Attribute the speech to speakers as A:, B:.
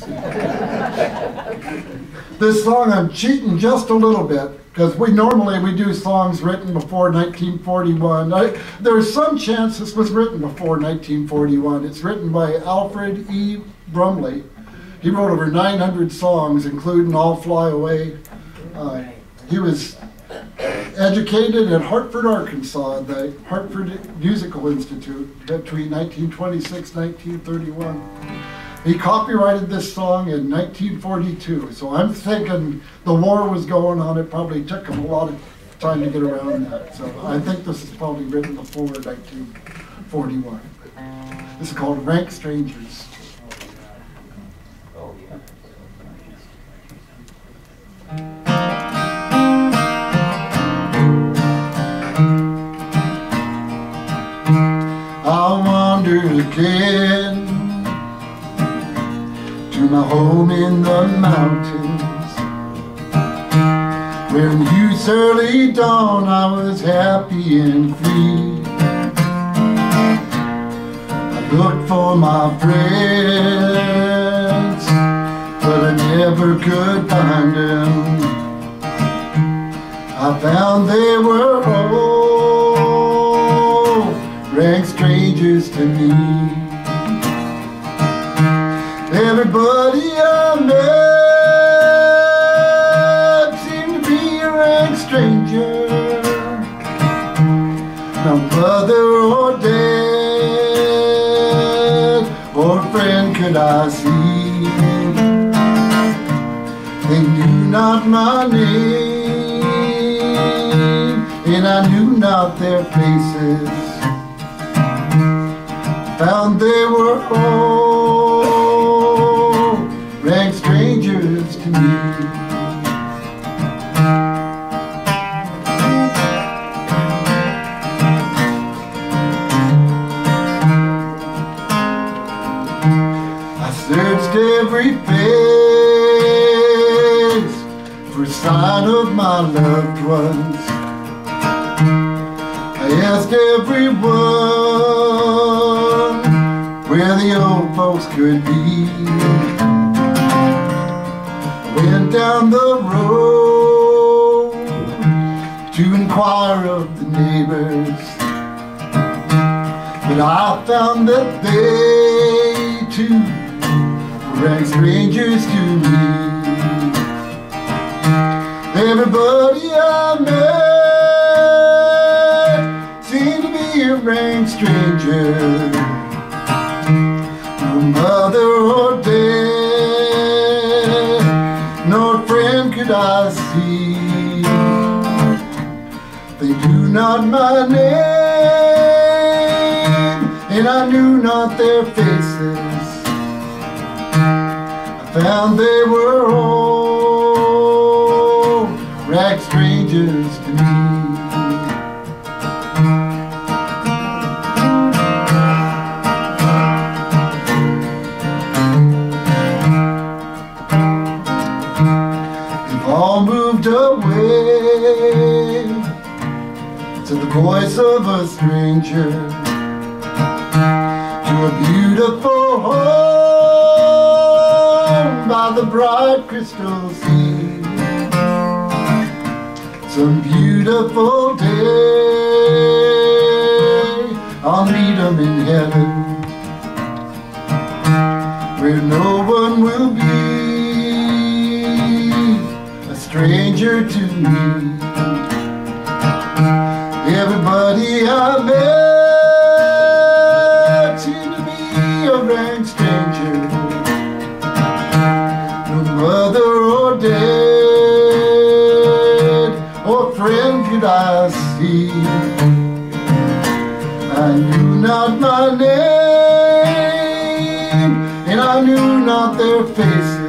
A: this song, I'm cheating just a little bit because we normally we do songs written before 1941. I, there's some chance this was written before 1941. It's written by Alfred E. Brumley. He wrote over 900 songs, including I'll Fly Away. Uh, he was educated at Hartford, Arkansas, the Hartford Musical Institute between 1926 1931. He copyrighted this song in 1942, so I'm thinking the war was going on. It probably took him a lot of time to get around that. So I think this is probably written before 1941. This is called Rank Strangers. I wandered again to my home in the mountains. When youth's early dawn, I was happy and free. I looked for my friends, but I never could find them. I found they were all rank strangers to me. Everybody I met seemed to be a rank stranger. No brother or dad or friend could I see. They knew not my name, and I knew not their faces. Found they were all searched every face for sign of my loved ones. I asked everyone where the old folks could be. Went down the road to inquire of the neighbors. But I found that they too were strangers to me. Everybody I met seemed to be a rank stranger. No mother or dad, nor friend could I see. They knew not my name, and I knew not their faces. Found they were all rack strangers to me. All moved away to the voice of a stranger to a beautiful home bright crystal sea. Some beautiful day I'll meet 'em in heaven where no one will be a stranger to me. Everybody I my name, and I knew not their faces.